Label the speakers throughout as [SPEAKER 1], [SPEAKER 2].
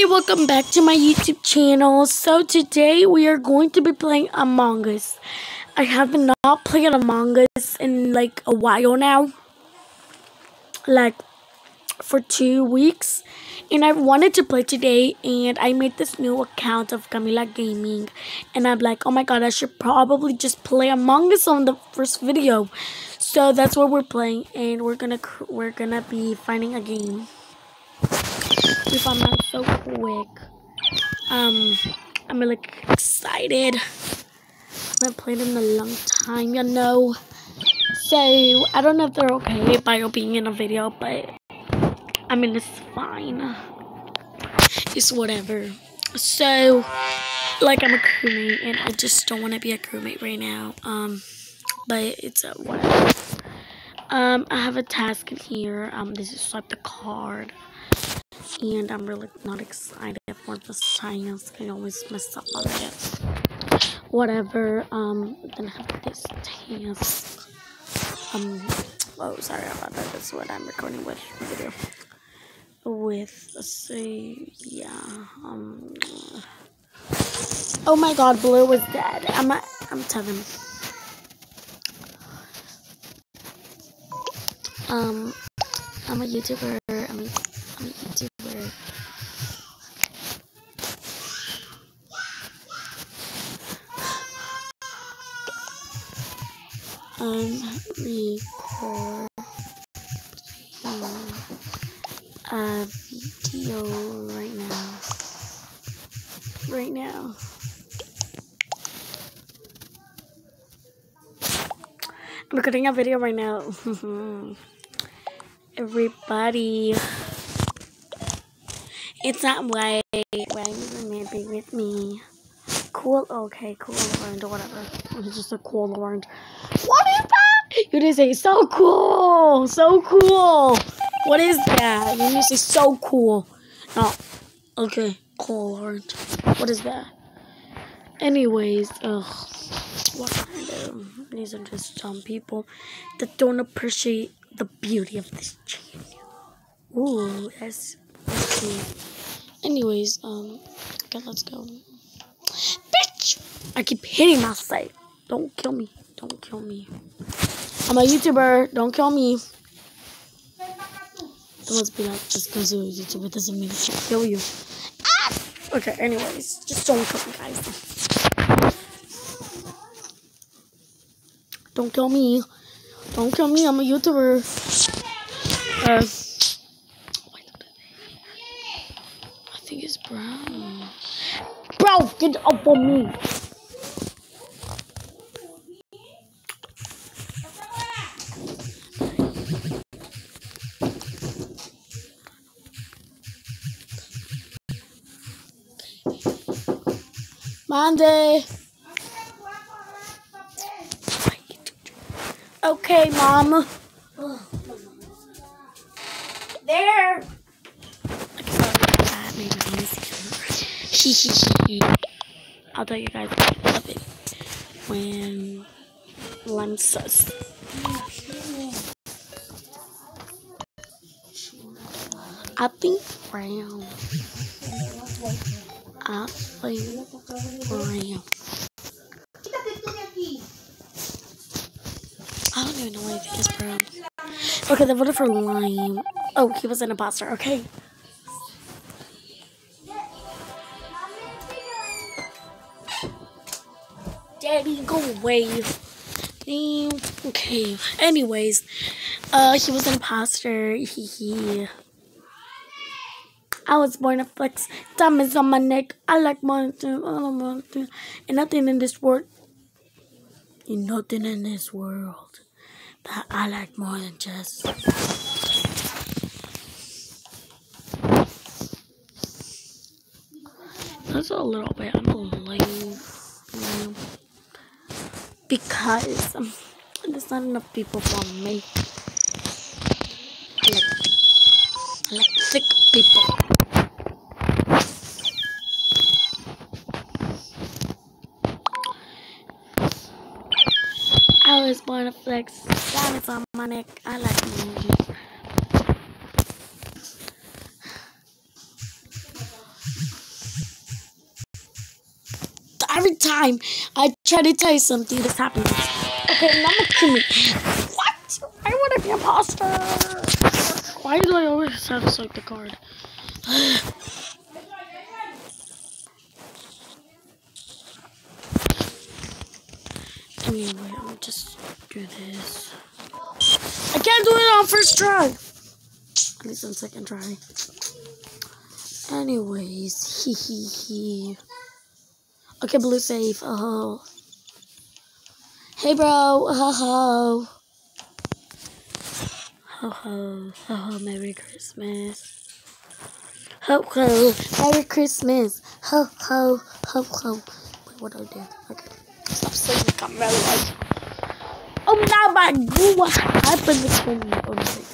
[SPEAKER 1] everybody, welcome back to my YouTube channel. So today we are going to be playing Among Us. I have not played Among Us in like a while now. Like for two weeks. And I wanted to play today and I made this new account of Kamila Gaming. And I'm like, oh my god, I should probably just play Among Us on the first video. So that's what we're playing and we're gonna we're gonna be finding a game if I'm not so quick. Um, I'm like excited. I haven't played in a long time, you know. So, I don't know if they're okay by being in a video, but I mean, it's fine. It's whatever. So, like, I'm a crewmate, and I just don't want to be a crewmate right now. Um, but it's a whatever. Um, I have a task in here. Um, this is swipe the card and I'm really not excited for this task. I always mess up on it. Whatever. Um, then I have this task. Um, oh, sorry about that. That's what I'm recording with video. With, let's see, yeah. Um. Oh my God, Blue is dead. I'm, I'm telling. Um, I'm a YouTuber. I'm a, I'm a YouTuber. Recording a video right now. Right now. I'm recording a video right now. Everybody. It's not white. Why are you with me? Cool. Okay, cool orange or whatever. It's just a cool orange. What is that? You didn't say so cool. So cool. What is that? You didn't say so cool. No. Okay. Cool orange. What is that? Anyways, ugh. What do? These are just some people that don't appreciate the beauty of this channel. Ooh, that's, that's. Anyways, um, okay, let's go. Bitch! I keep hitting my myself. Don't kill me. Don't kill me. I'm a YouTuber. Don't kill me. It must be like just because you're a YouTuber doesn't mean I should kill you. Ah! Okay, anyways, just don't kill me, guys. Don't kill me. Don't kill me. I'm a YouTuber. Uh, I think it's brown. Bro, get up on me. Monday. Okay, Mom. There. I'll tell you guys about it when I'm sus. I think brown. Think brown. I don't even know why I think it's brown. Okay, they voted for lime. Oh, he was an imposter. Okay. Daddy, go away. Okay. Anyways, uh, he was an imposter. He he. I was born to flex diamonds on my neck. I like monsters. And nothing in this world. And nothing in this world that I like more than just. That's a little bit. I'm a lame. Because um, there's not enough people for me. I like, I like thick people. wanna flex diamonds on my neck. I like music. Every time I try to tell you something, this happens. Okay, number two. me. What? I wanna be a imposter. Why do I always have to swipe the card? Anyway, I'll just do this. I can't do it on first try. At least on second try. Anyways, hee hee hee. Okay, blue safe. Oh. Hey, bro. Ho ho. Ho ho. Ho ho. Merry Christmas. Ho ho. Merry Christmas. Ho ho. Ho ho. Wait, what do I do? Camera. Oh, now my what happened to me?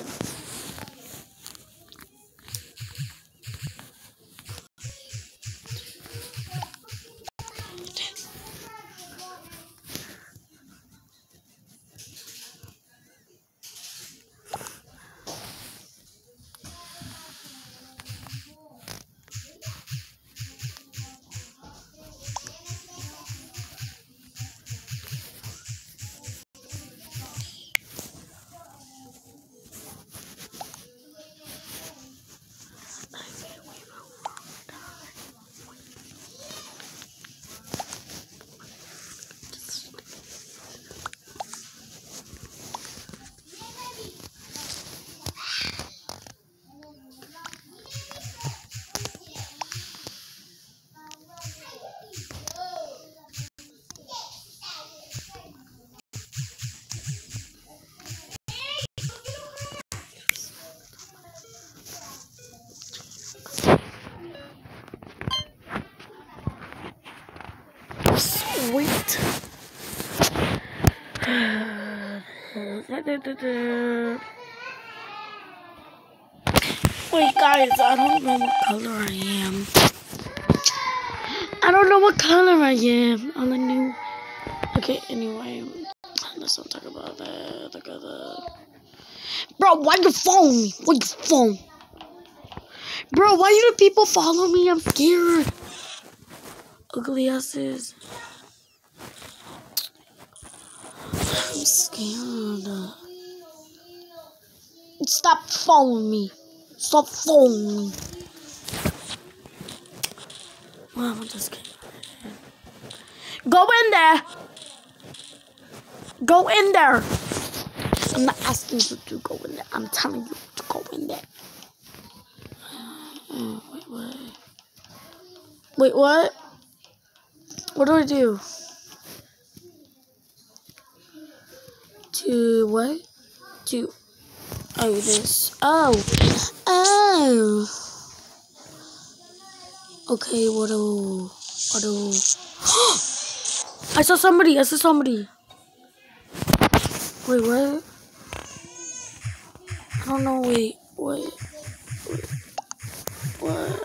[SPEAKER 1] Sweet. Wait, guys, I don't know what color I am. I don't know what color I am on the new. Okay, anyway, let's not talk about that. Look at that. Bro, why you follow me? Why you phone? Bro, why do people follow me? I'm scared. Ugly asses. I'm scared. Stop following me. Stop following me. I'm just kidding. Go in there. Go in there. I'm not asking you to go in there. I'm telling you to go in there. Wait, what? Wait, what? What do I do? To what? To oh this. Oh. Oh. Okay, what do what do I saw somebody, I saw somebody. Wait, what? I don't know, wait, wait, wait. What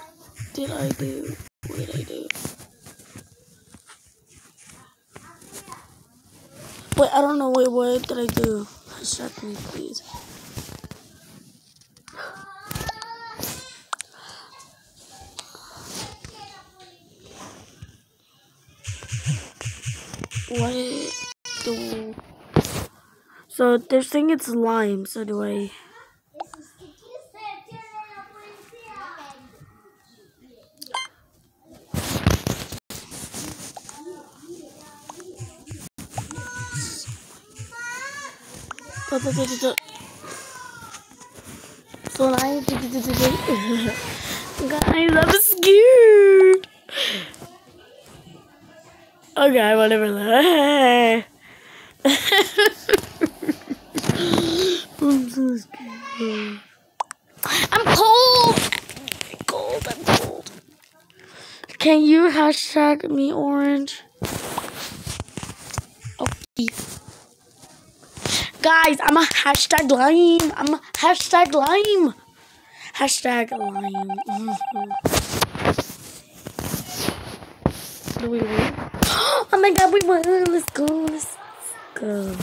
[SPEAKER 1] did I do? What did I do? Wait, I don't know. Wait, what did I do? Distract me, please. What do? So they're saying it's lime. So do I? So I guys, I'm scared. Okay, whatever. I'm so scared. I'm cold. I'm cold. I'm cold. Can you hashtag me orange? Okay. Guys, I'm a hashtag lime. I'm a hashtag lime. Hashtag lime. Do we win? Oh my god, we won. Let's go. Let's go.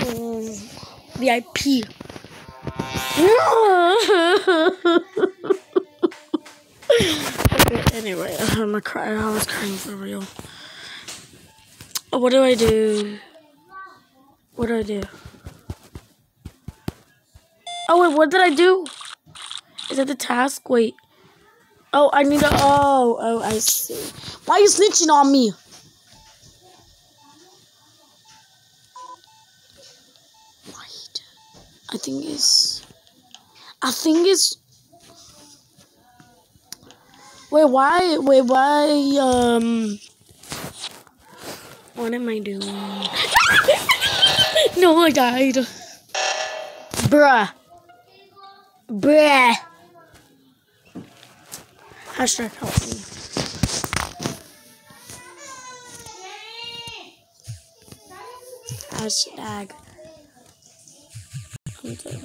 [SPEAKER 1] Mm, VIP. okay, anyway, I'm gonna cry. I was crying for real. What do I do? What do I do? Oh, wait, what did I do? Is that the task? Wait. Oh, I need to. Oh, oh, I see. Why are you snitching on me? I think it's. I think it's. Wait, why? Wait, why? Um. What am I doing? no, I died. Bruh. Bruh. Hashtag help me. Hashtag. Hunter.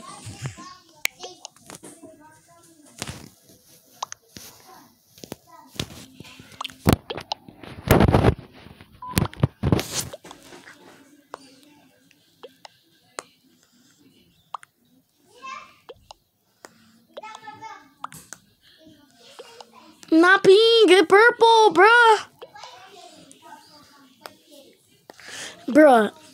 [SPEAKER 1] Not get purple, bruh. Bruh.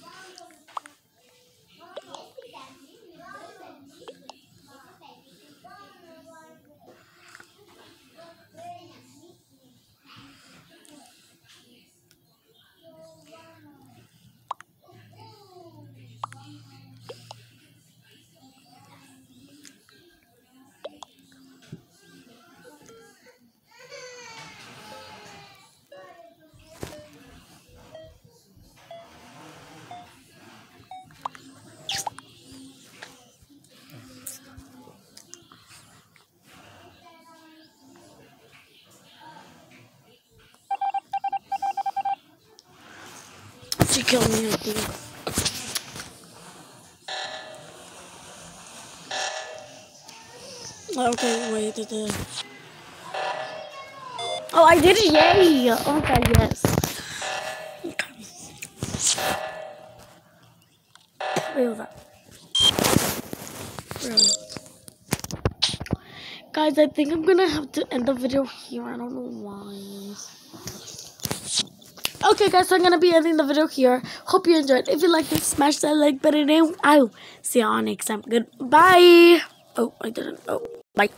[SPEAKER 1] Killed me, I think. Okay, wait, did. Oh, I did it, yay! Oh, okay, yes. Okay. Wait. Guys, I think I'm gonna have to end the video here. I don't know why. Okay, guys, so I'm going to be ending the video here. Hope you enjoyed. If you liked it, smash that like button and I'll see you all next time. Goodbye. Oh, I didn't. Oh, bye.